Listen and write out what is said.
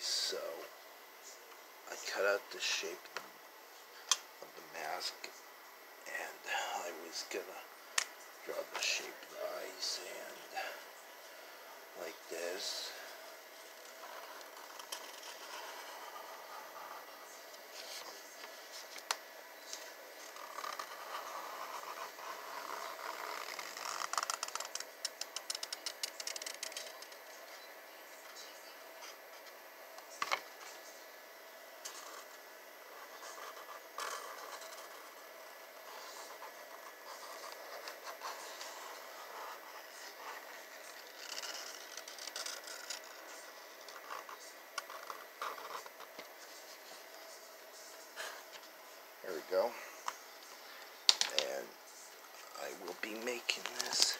so I cut out the shape of the mask and I was gonna draw the shape of the eyes and like this. There we go. And I will be making this